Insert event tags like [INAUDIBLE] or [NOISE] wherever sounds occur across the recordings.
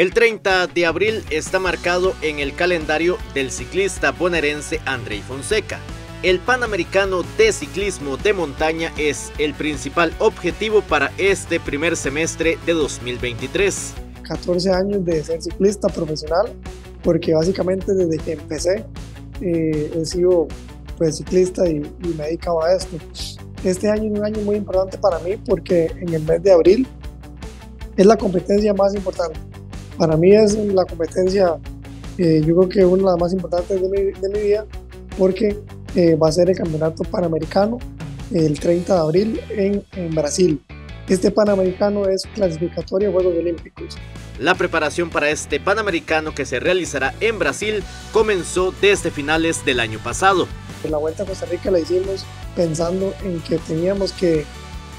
El 30 de abril está marcado en el calendario del ciclista bonaerense Andrei Fonseca. El Panamericano de Ciclismo de Montaña es el principal objetivo para este primer semestre de 2023. 14 años de ser ciclista profesional, porque básicamente desde que empecé eh, he sido pues, ciclista y, me he dedicado a esto. Este año es un año muy importante para mí porque en el mes de abril es la competencia más importante para mí es la competencia, eh, yo creo que una de las más importantes de mi, de mi vida, porque eh, va a ser el Campeonato Panamericano el 30 de abril en, en Brasil. Este Panamericano es clasificatorio a Juegos Olímpicos. La preparación para este Panamericano que se realizará en Brasil comenzó desde finales del año pasado. La Vuelta a Costa Rica la hicimos pensando en que teníamos que,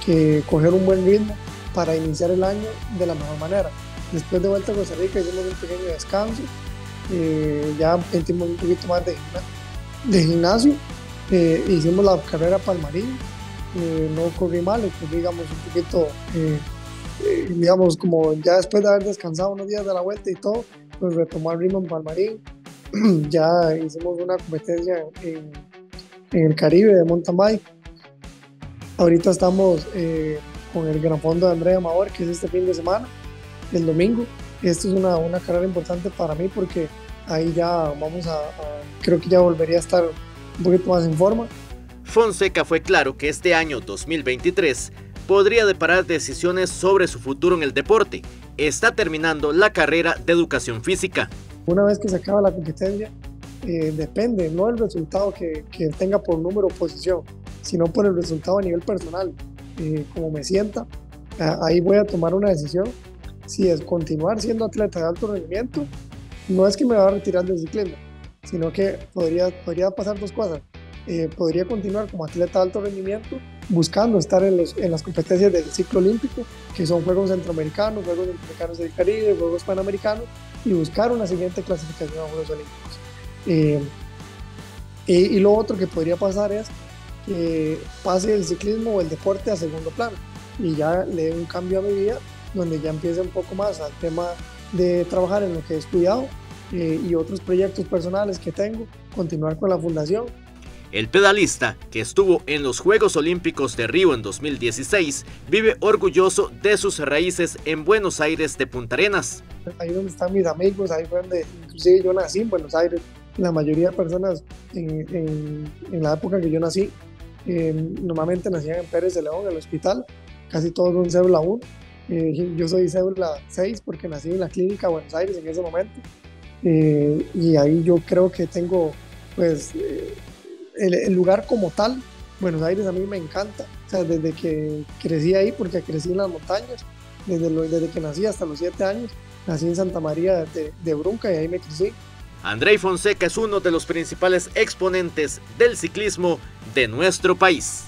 que coger un buen ritmo para iniciar el año de la mejor manera. Después de vuelta a Costa Rica hicimos un pequeño descanso, eh, ya metimos un poquito más de, de gimnasio, eh, hicimos la carrera Palmarín, eh, no corrí mal, corrí digamos un poquito, digamos como ya después de haber descansado unos días de la vuelta y todo, pues retomar el ritmo en Palmarín, [CLEARS THROAT] ya hicimos una competencia en, en, el Caribe de mountain bike, ahorita estamos con el Gran Fondo de Andrea Amador, que es este fin de semana, el domingo. Esto es una, una carrera importante para mí porque ahí ya vamos a, creo que ya volvería a estar un poquito más en forma. Fonseca fue claro que este año 2023 podría deparar decisiones sobre su futuro en el deporte. Está terminando la carrera de educación física. Una vez que se acaba la competencia, eh, depende no del resultado que, que, tenga por número o posición, sino por el resultado a nivel personal. Eh, como me sienta, ahí voy a tomar una decisión si es continuar siendo atleta de alto rendimiento, no es que me va a retirar del ciclismo, sino que podría, podría pasar dos cosas. Eh, podría continuar como atleta de alto rendimiento, buscando estar en, los, en, las competencias del ciclo olímpico, que son Juegos Centroamericanos, Juegos Centroamericanos del Caribe, Juegos Panamericanos, y buscar una siguiente clasificación a Juegos Olímpicos. Eh, y, y, lo otro que podría pasar es que pase el ciclismo o el deporte a segundo plano y ya le dé un cambio a mi vida donde ya empieza un poco más al tema de trabajar en lo que he estudiado eh, y otros proyectos personales que tengo, continuar con la fundación. El pedalista, que estuvo en los Juegos Olímpicos de Río en 2016, vive orgulloso de sus raíces en Buenos Aires de Punta Arenas. Ahí donde están mis amigos, ahí fue donde inclusive yo nací en Buenos Aires. La mayoría de personas en, en, en la época que yo nací, eh, normalmente nacían en Pérez de León, en el hospital, casi todos en cédula 1 eh, yo soy cédula 6 porque nací en la clínica Buenos Aires en ese momento. Eh, y ahí yo creo que tengo, pues, eh, el, lugar como tal, Buenos Aires a mí me encanta. O sea, desde que crecí ahí, porque crecí en las montañas, desde, desde que nací hasta los 7 años, nací en Santa María de, de Brunca y ahí me crecí. Andrei Fonseca es uno de los principales exponentes del ciclismo de nuestro país.